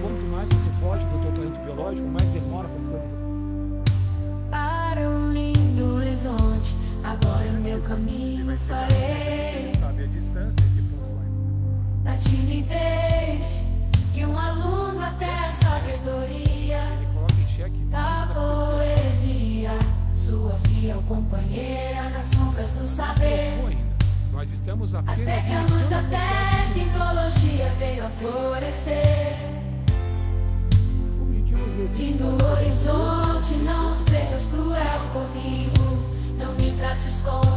quanto mais você foge do teu talento biológico, mais demora para as coisas. Para um lindo horizonte, agora o meu caminho farei. Sabe a distância que vai. Na timidez, que um aluno até a sabedoria Ele coloca em xeque da poesia. Sua fiel companheira nas sombras do saber. Nós estamos Até apenas que a luz da tecnologia veio a florescer. Lindo horizonte, não sejas cruel comigo. Não me trates com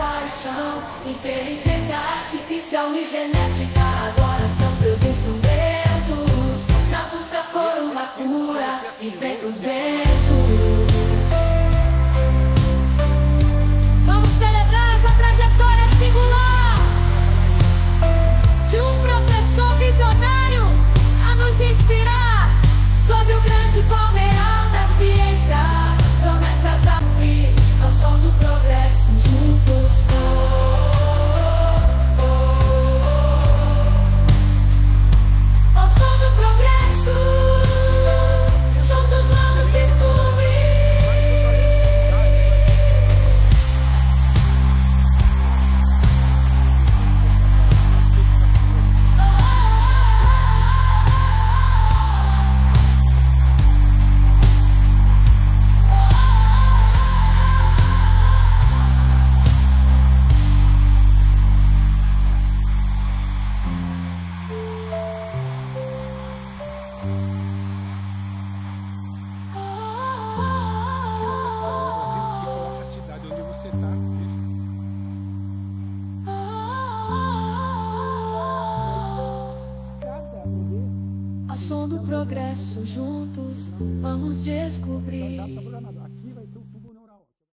paixão. Inteligência artificial e genética agora são seus instrumentos. Na busca por uma cura, enfrenta os ventos. Som do progresso, juntos vamos descobrir.